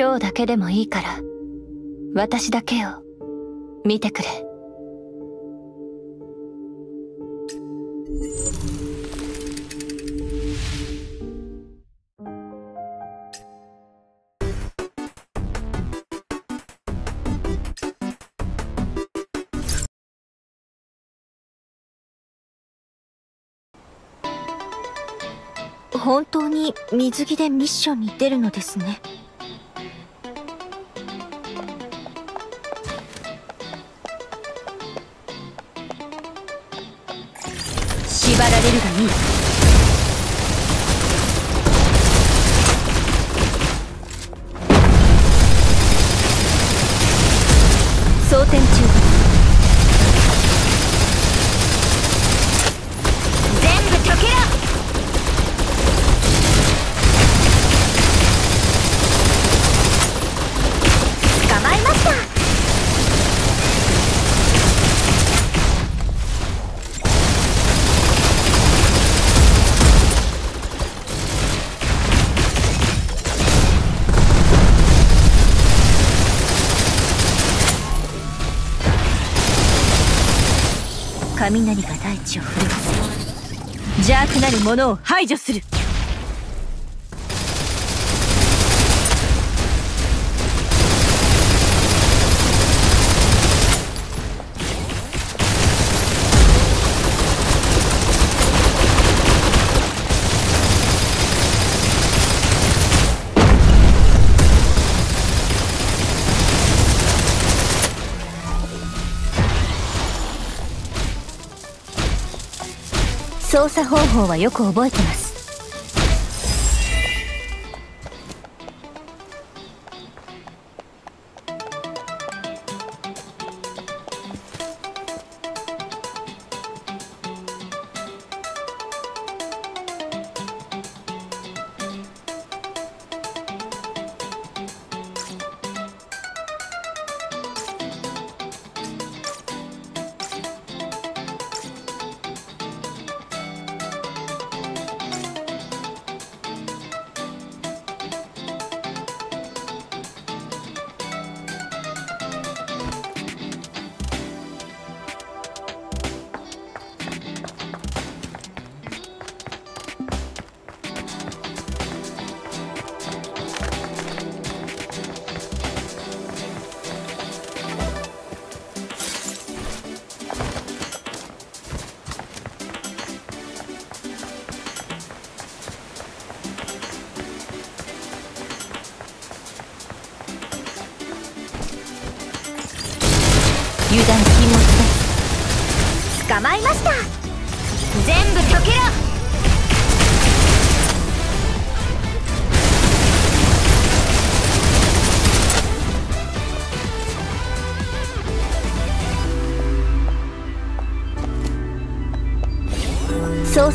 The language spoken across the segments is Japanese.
今日だけでもいいから、私だけを。見てくれ。本当に水着でミッションに出るのですね。縛られるがいい。装填中雷が大地を震わせ邪悪なる者を排除する。操作方法はよく覚えてます。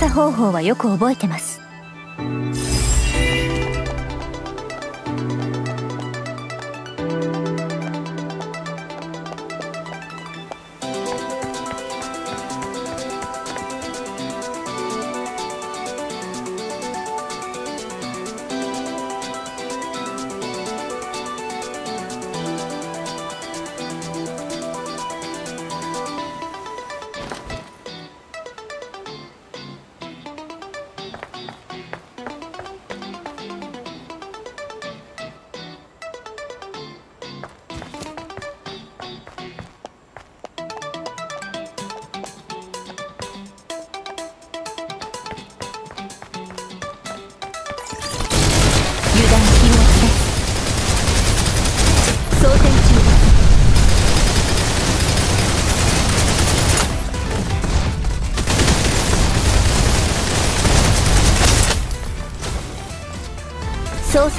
操作方法はよく覚えてます。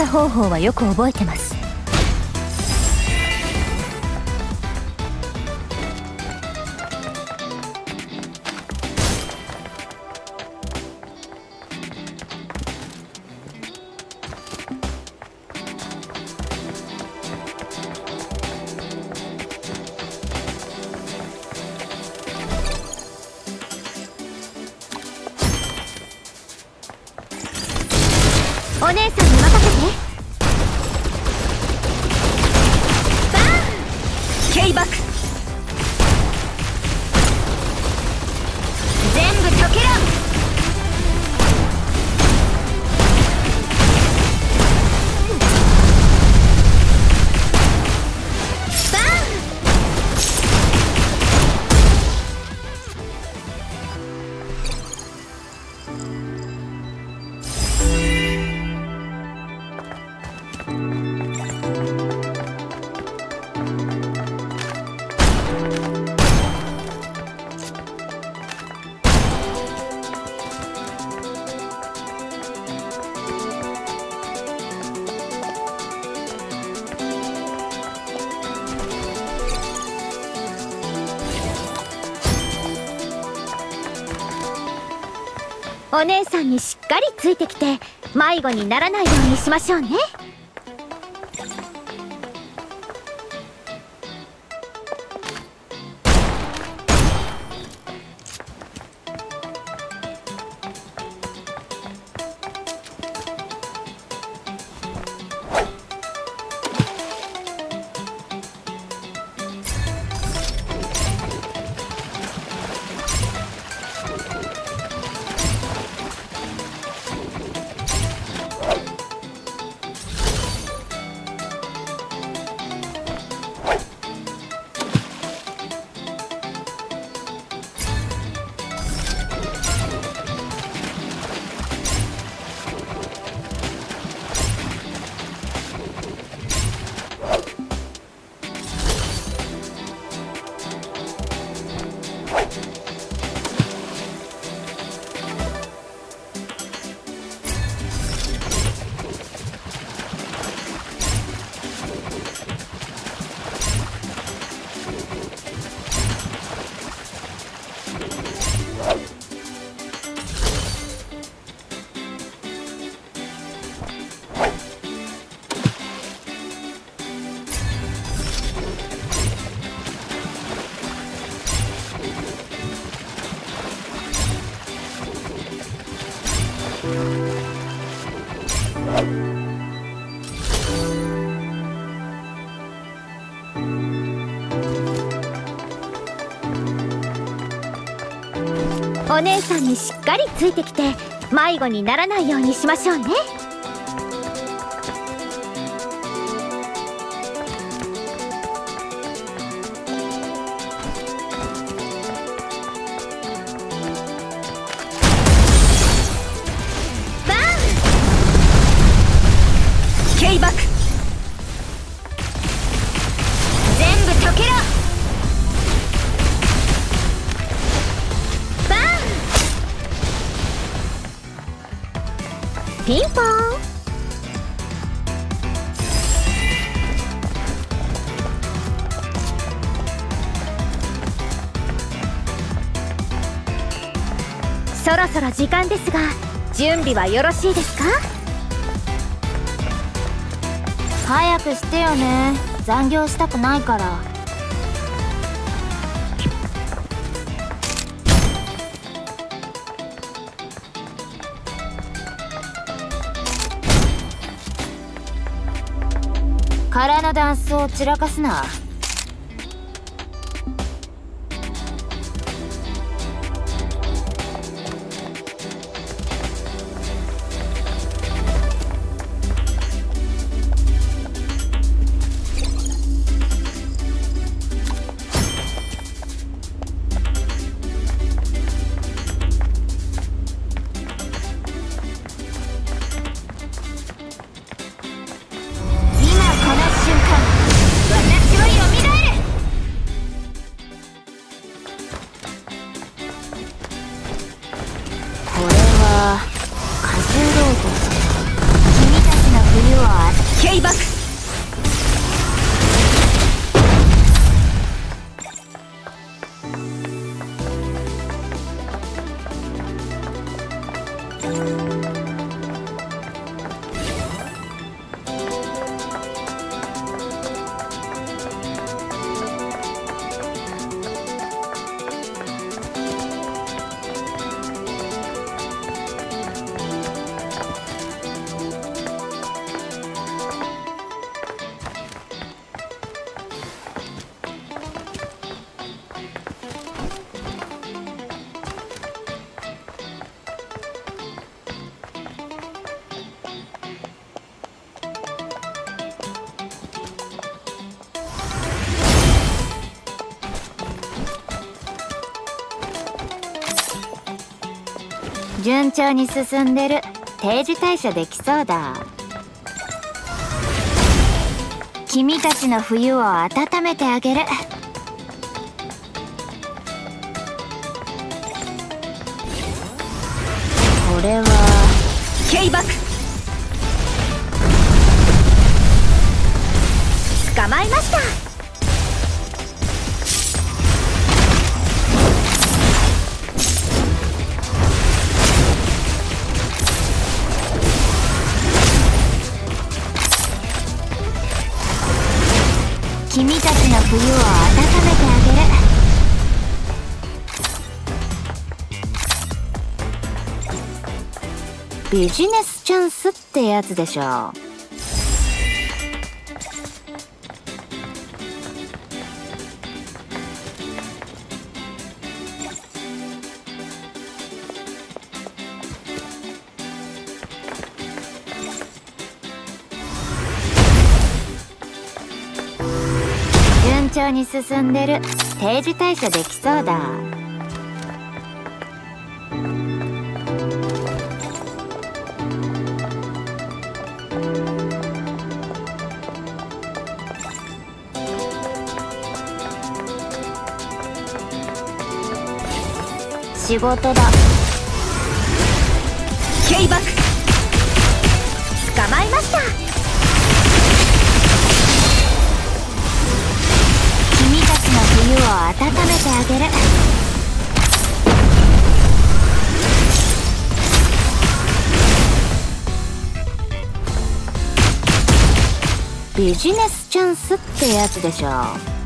方法はよく覚えてます。お姉さんにしっかりついてきて迷子にならないようにしましょうね。お姉さんにしっかりついてきて迷子にならないようにしましょうね。ピンポーン。そろそろ時間ですが準備はよろしいですか？早くしてよね。残業したくないから。空のダンスを散らかすな。順調に進んでる。定時退社できそうだ。君たちの冬を温めてあげる。これは。ケイバク君たちの冬を温めてあげる。ビジネスチャンスってやつでしょ。う調に進んでる。定時退社できそうだ。仕事だ。ケイバック。捕まえました。湯を温めてあげる。ビジネスチャンスってやつでしょ。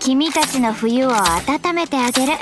君たちの冬を温めてあげる。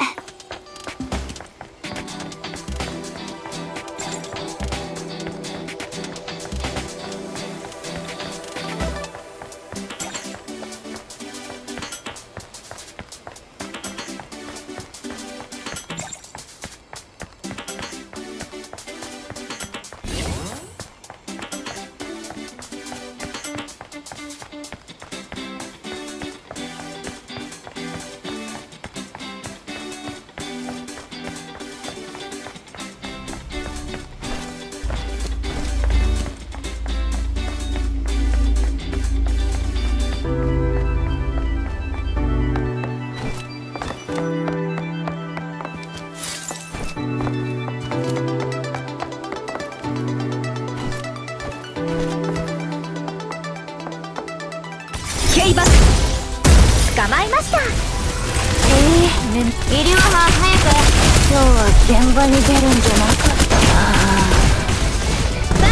えねイリオマ早く今日は現場に出るんじゃなかったな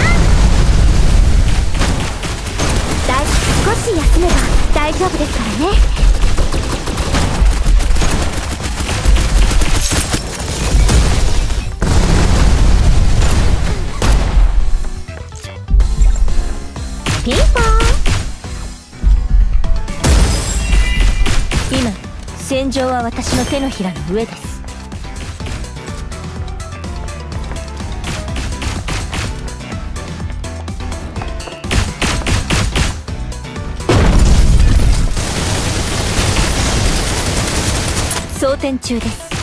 だい少し休めば大丈夫ですからねは私の手のひらの上です。装填中です。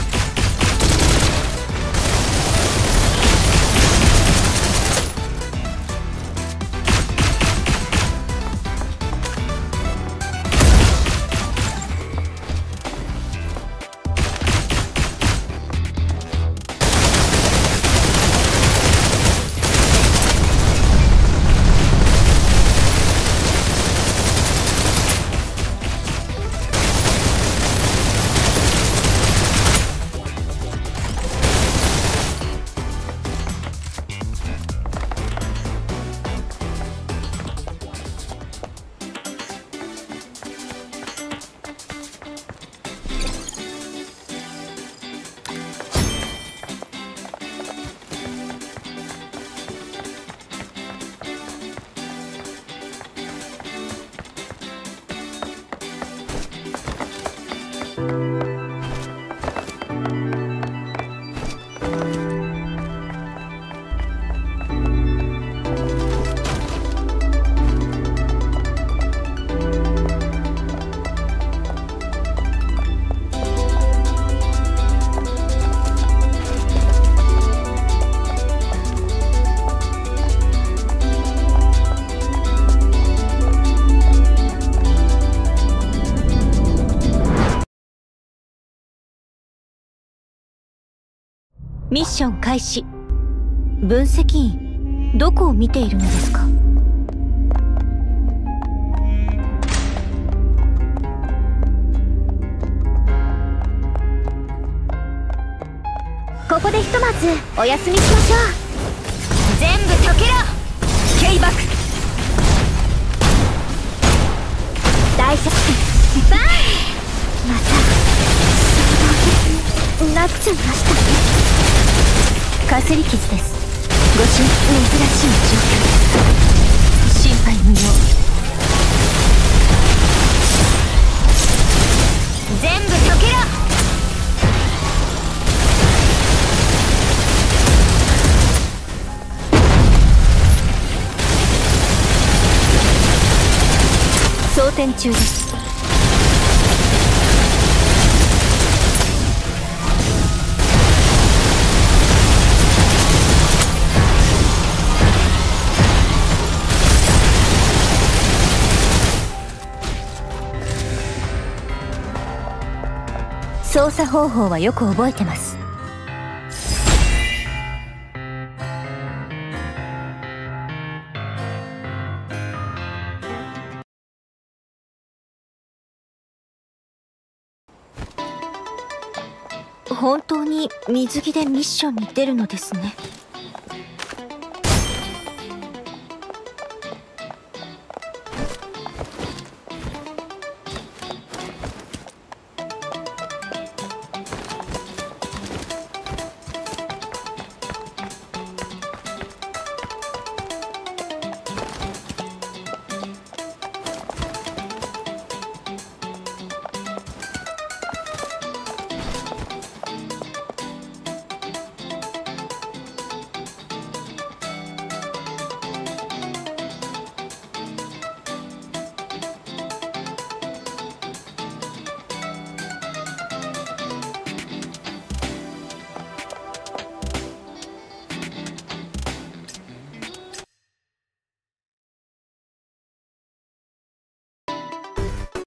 ミッション開始。分析員どこを見ているのですか？ここでひとまずお休みしましょう。全部解けろ。ケイバク。大丈夫。バイまたなっちゃいましたねかすり傷です。ご心珍しい状況心配無用。全部解けろ。装填中です。操作方法はよく覚えてます。本当に水着でミッションに出るのですね。